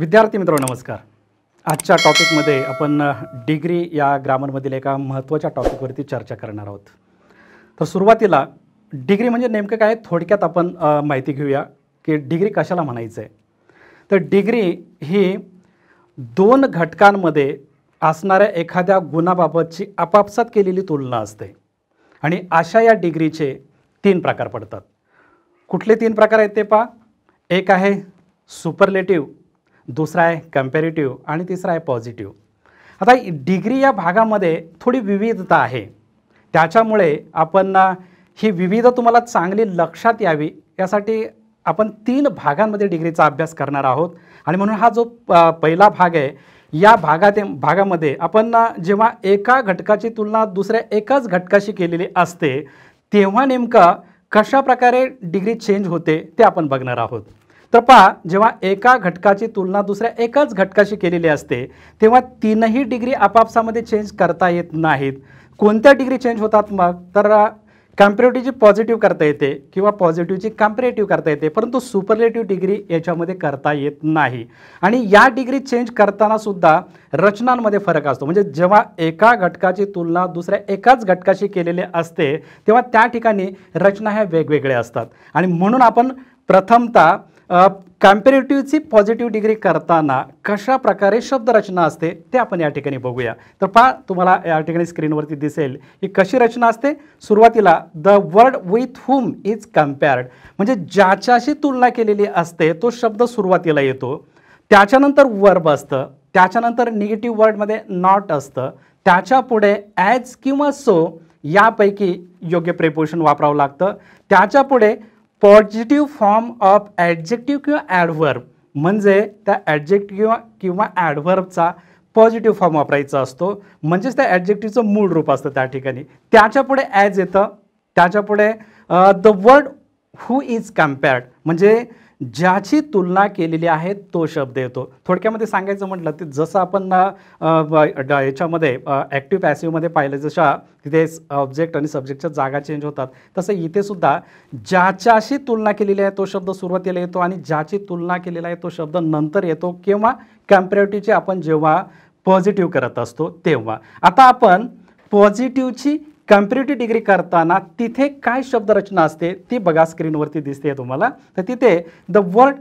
विद्यार्थी मित्र नमस्कार. आजच्या टॉपिकमध्ये आपण डिग्री या ग्रामरमधील एका महत्त्वाच्या टॉपिकवरती चर्चा करणार आहोत. तर सुरुवातीला डिग्री म्हणजे नेमकं काय थोडक्यात आपण माहिती घेऊया की डिग्री कशाला म्हणायचं आहे तर डिग्री ही दोन घटकांमध्ये असणाऱ्या एखाद्या गुणाबाबतची आपापसात केलेली तुलना असते. आणि अशा या डिग्रीचे तीन प्रकार पडतात. कुठले तीन प्रकार आहेत ते पहा. एक आहे सुपरलेटिव्ह दुसरा आहे कम्पॅरेटिव्ह आणि तिसरा आहे पॉझिटिव्ह आता डिग्री या भागामध्ये थोडी विविधता आहे. त्याच्यामुळे आपण ही विविध तुम्हाला चांगली लक्षात यावी. यासाठी आपण तीन भागांमध्ये डिग्रीचा अभ्यास करणार आहोत. आणि म्हणून हा जो पहिला भाग आहे या भागात भागामध्ये आपण जेव्हा एका घटकाची तुलना दुसऱ्या एकाच घटकाशी केलेली असते तेव्हा नेमकं कशा प्रकारे डिग्री चेंज होते ते आपण बघणार आहोत. तर पहा जेव्हा एका घटकाची तुलना दुसऱ्या एकाच घटकाशी केलेली असते तेव्हा तीनही डिग्री आपापसामध्ये चेंज करता येत नाहीत. कोणत्या डिग्री चेंज होतात मग? तर कॅम्परेटिव्हची पॉझिटिव्ह करता येते किंवा पॉझिटिव्हची कॅम्परेटिव्ह करता येते परंतु सुपरलेटिव्ह डिग्री याच्यामध्ये करता येत नाही. आणि या डिग्री चेंज करताना सुद्धा रचनांमध्ये फरक असतो. म्हणजे जेव्हा एका घटकाची तुलना दुसऱ्या एकाच घटकाशी केलेली असते तेव्हा त्या ठिकाणी रचना ह्या वेगवेगळ्या असतात. आणि म्हणून आपण प्रथमतः कॅम्पेरेटिव्हची पॉझिटिव्ह डिग्री करताना कशा प्रकारे शब्दरचना असते ते आपण या ठिकाणी बघूया. तर पहा तुम्हाला या ठिकाणी स्क्रीनवरती दिसेल की कशी रचना असते. सुरुवातीला the word with whom is compared म्हणजे ज्याच्याशी तुलना केलेली असते तो शब्द सुरुवातीला येतो. त्याच्यानंतर वर्ब असतं. त्याच्यानंतर निगेटिव्ह वर्डमध्ये नॉट असतं. त्याच्या पुढे ॲज किंवा सो यापैकी योग्य प्रेपोशन वापरावं लागतं. त्याच्या पुढे पॉझिटिव्ह फॉर्म ऑफ ॲडजेक्टिव्ह किंवा ॲडव्हर्ब म्हणजे त्या ॲडजेक्टिव्ह किंवा ॲडव्हर्बचा पॉझिटिव्ह फॉर्म वापरायचा असतो. म्हणजेच त्या ॲडजेक्टिव्हचं मूळ रूप असतं त्या ठिकाणी. त्याच्या पुढे ॲज येतं. त्याच्या पुढे the word who is compared म्हणजे ज्याची तुलना केलेली आहे तो शब्द येतो. थोडक्यामध्ये सांगायचं म्हटलं तर जसं आपण ड- याच्यामध्ये ॲक्टिव्ह पॅसिव्हमध्ये पाहिलं जशा तिथे ऑब्जेक्ट आणि सब्जेक्टच्या जागा चेंज होतात तसं इथे सुद्धा ज्याच्याशी तुलना केलेली आहे तो शब्द सुरुवातीला येतो आणि ज्याची तुलना केलेला आहे तो शब्द नंतर येतो किंवा कॅम्परेटिव्हची आपण जेव्हा पॉझिटिव्ह करत असतो तेव्हा. आता आपण पॉझिटिव्हची कम्पॅरेटिव्ह डिग्री करताना तिथे काय शब्दरचना असते ती बघा स्क्रीनवरती दिसते तुम्हाला. तर तिथे the word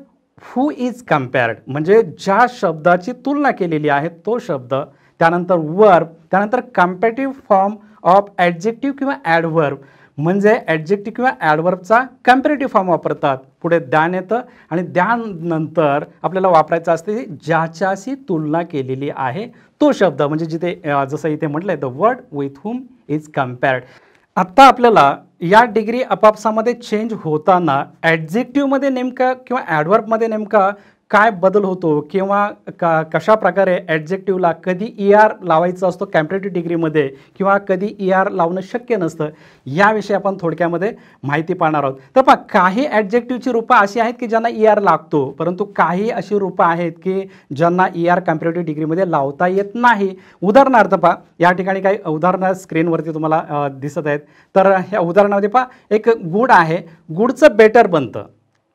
who is compared म्हणजे ज्या शब्दाची तुलना केलेली आहे तो शब्द त्यानंतर वर्ब त्यानंतर कम्पॅटिव्ह फॉर्म ऑफ ॲडजेक्टिव्ह किंवा ॲडवर्ब म्हणजे ॲडजेक्टिव्ह किंवा ॲडवर्बचा कम्पॅरेटिव्ह फॉर्म वापरतात. पुढे द्यान येतं आणि द्यानंतर आपल्याला वापरायचं असते ज्याच्याशी तुलना केलेली आहे तो शब्द म्हणजे जिथे जसं इथे म्हटलं आहे the word with whom is compared आत्ता आपल्याला या डिग्री आपापसामध्ये चेंज होताना ॲडजेक्टिव्हमध्ये नेमका किंवा ॲडवर्बमध्ये नेमका काय बदल होतो किंवा का कशा प्रकारे ॲडजेक्टिव्हला कधी ई आर लावायचं असतो कॅम्परेटिव्ह डिग्रीमध्ये किंवा कधी ई आर लावणं शक्य नसतं याविषयी आपण थोडक्यामध्ये माहिती पाहणार आहोत. तर पहा काही ॲडजेक्टिव्हची रूपं अशी आहेत की ज्यांना ई आर लागतो परंतु काही अशी रूपं आहेत की ज्यांना ई आर कॅम्परेटिव्ह डिग्रीमध्ये लावता येत नाही. उदाहरणार्थ पहा या ठिकाणी काही उदाहरणं स्क्रीनवरती तुम्हाला दिसत आहेत. तर ह्या उदाहरणामध्ये पहा एक गुड आहे गुडचं बेटर बनतं.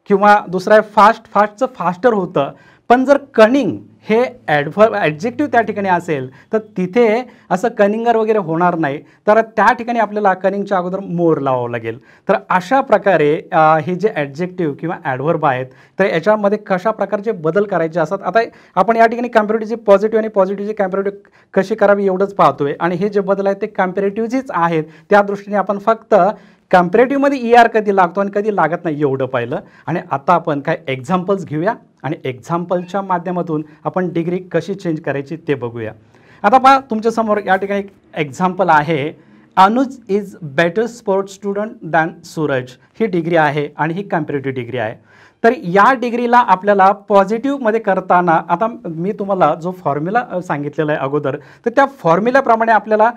किंवा दुसरं आहे फास्ट फास्टचं फास्टर होतं. पण जर कनिंग हे ॲडव्हर ॲडजेक्टिव्ह त्या ठिकाणी असेल तर तिथे असं कनिंगर वगैरे होणार नाही. तर त्या ठिकाणी आपल्याला कनिंगच्या अगोदर मोर लावावं लागेल. तर अशा प्रकारे हे जे ॲडजेक्टिव्ह किंवा ॲडव्हर्ब आहेत तर याच्यामध्ये कशा प्रकारचे बदल करायचे असतात? आता आपण या ठिकाणी कॅम्परेटिव्हची पॉझिटिव्ह आणि पॉझिटिव्हची कॅम्परेटिव्ह कशी करावी एवढंच पाहतोय. आणि हे जे बदल आहेत ते कॅम्परेटिव्हचीच आहेत त्या दृष्टीने आपण फक्त कम्पॅरेटिव्हमध्ये ई आर कधी लागतो आणि कधी लागत नाही एवढं पाहिलं. आणि आता आपण काय एक्झाम्पल्स घेऊया आणि एक्झाम्पलच्या माध्यमातून आपण डिग्री कशी चेंज करायची ते बघूया. आता पहा तुमच्यासमोर या ठिकाणी एक एक्झाम्पल आहे. Anuj is better sports student than Suraj. He degree आहे आणि ही कम्पॅरेटिव्ह डिग्री आहे. तर या डिग्रीला आपल्याला पॉझिटिव्हमध्ये करताना आता मी तुम्हाला जो फॉर्म्युला सांगितलेला आहे अगोदर तर त्या फॉर्म्युल्याप्रमाणे आपल्याला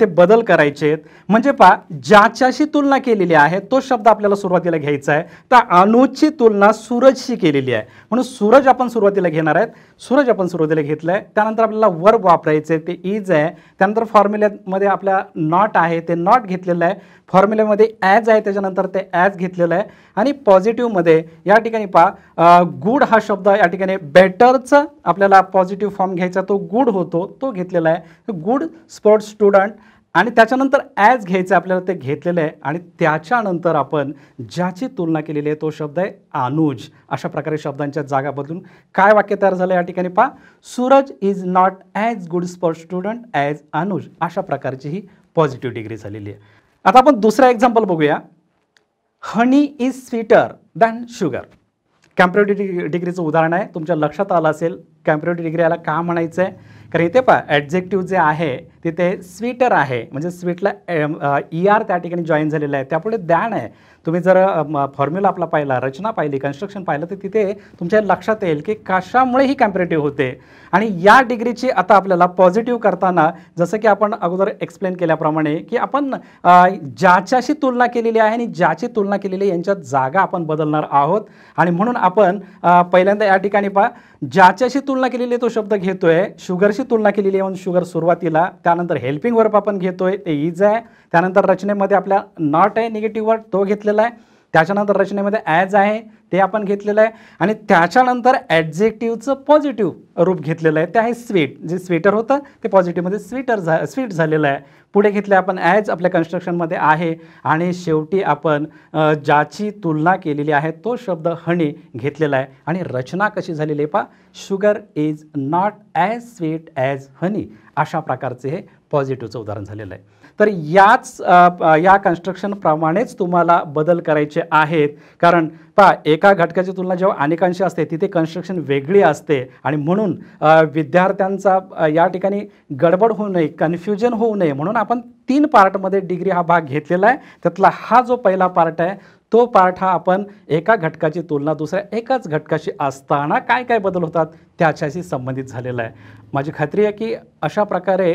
ते बदल करायचे आहेत. म्हणजे पहा ज्याच्याशी तुलना केलेली आहे तो शब्द आपल्याला सुरुवातीला घ्यायचा आहे. तर अनुजची तुलना सूरजशी केलेली आहे. म्हणून सूरज आपण सुरुवातीला घेणार आहेत. सूरज आपण सुरुवातीला घेतलं आहे त्यानंतर आपल्याला वर्ब वापरायचे आहे, ते इज आहे. त्यानंतर फॉर्म्युल्यामध्ये आपल्या नॉट आहे. ते नॉट घेतलेलं आहे. फॉर्म्युल्यामध्ये ॲज आहे. त्याच्यानंतर ते ॲज घेतलेलं आहे. आणि पॉझिटिव्हमध्ये या ठिकाणी पहा गुड हा शब्द या ठिकाणी बेटरचं आपल्याला पॉझिटिव्ह फॉर्म घ्यायचा तो गुड होतो तो घेतलेला आहे. गुड स्पोर्ट्स स्टुडंट आणि त्याच्यानंतर ॲज घ्यायचं आपल्याला ते घेतलेलं आहे. आणि त्याच्यानंतर आपण ज्याची तुलना केलेली आहे तो शब्द आहे अनुज. अशा प्रकारे शब्दांच्या जागा बदलून काय वाक्य तयार झालं या ठिकाणी पहा. Suraj is not as good sports student as Anuj. अशा प्रकारची ही पॉझिटिव्ह डिग्री झालेली आहे. आता आपण दुसरा एक्झाम्पल बघूया. Honey is sweeter than sugar comparative डिग्रीचं उदाहरण आहे. तुमच्या लक्षात आलं असेल कॅम्प्युटर डिग्री याला का म्हणायचं आहे कारण इथे पहा ॲडजेक्टिव्ह जे आहे तिथे स्वीटर आहे. म्हणजे स्वीटला ई आर त्या ठिकाणी जॉईन झालेलं आहे. त्यापुढे दॅन आहे. तुम्ही जर फॉर्म्युला आपला पाहिला रचना पाहिली कन्स्ट्रक्शन पाहिलं तर तिथे तुमच्या लक्षात येईल की कशामुळे ही कॅम्परेटिव्ह होते. आणि या डिग्रीची आता आपल्याला पॉझिटिव्ह करताना जसं की आपण अगोदर एक्सप्लेन केल्याप्रमाणे की आपण ज्याच्याशी तुलना केलेली आहे आणि ज्याची तुलना केलेली आहे यांच्यात जागा आपण बदलणार आहोत. आणि म्हणून आपण पहिल्यांदा या ठिकाणी पहा ज्याच्याशी तुलना केलेली तो शब्द घेतोय शुगरशी तुलना केलेली आहे म्हणून शुगर सुरुवातीला. त्यानंतर हेल्पिंग वर्ब आपण घेतोय ते इज आहे. त्यानंतर रचनेमध्ये आपल्या नॉट आहे निगेटिव्ह वर्ड तो घेतलेला आहे. त्याच्यानंतर रचनेमध्ये ॲज आहे ते आपण घेतलेलं आहे. आणि त्याच्यानंतर ॲडजेक्टिव्हचं पॉझिटिव्ह रूप घेतलेलं आहे. ते आहे स्वीट जे स्वीटर होतं ते पॉझिटिव्हमध्ये स्वीटर झा स्वीट झालेलं आहे. पुढे घेतलं आपण ॲज आपल्या कन्स्ट्रक्शनमध्ये आहे. आणि शेवटी आपण ज्याची तुलना केलेली आहे तो शब्द हनी घेतलेला आहे. आणि रचना कशी झालेली आहे पा sugar is not as sweet as honey अशा प्रकारचे हे पॉझिटिव्हचं उदाहरण झालेलं आहे. तर याच या कन्स्ट्रक्शनप्रमाणेच तुम्हाला बदल करायचे आहेत. कारण पहा एका घटकाची तुलना जेव्हा अनेकांशी असते तिथे कन्स्ट्रक्शन वेगळी असते. आणि म्हणून विद्यार्थ्यांचा या ठिकाणी गडबड होऊ नये कन्फ्युजन होऊ नये. म्हणून आपण तीन पार्टमध्ये डिग्री हा भाग घेतलेला आहे. त्यातला हा जो पहिला पार्ट आहे तो पार्ट हा आपण एका घटकाची तुलना दुसऱ्या एकाच घटकाशी असताना काय काय बदल होतात त्याच्याशी संबंधित झालेला आहे. माझी खात्री आहे की अशा प्रकारे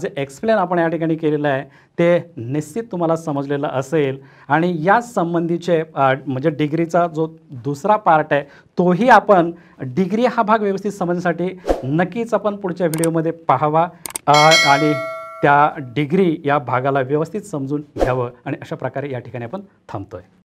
जे एक्सप्लेन आपण या ठिकाणी केलेलं आहे ते निश्चित तुम्हाला समजलेलं असेल. आणि या संबंधीचे म्हणजे डिग्रीचा जो दुसरा पार्ट आहे तोही आपण डिग्री हा भाग व्यवस्थित समजण्यासाठी नक्कीच आपण पुढच्या व्हिडिओमध्ये पाहावा. आणि त्या डिग्री या भागाला व्यवस्थित समजून घ्यावं. आणि अशा प्रकारे या ठिकाणी आपण थांबतोय.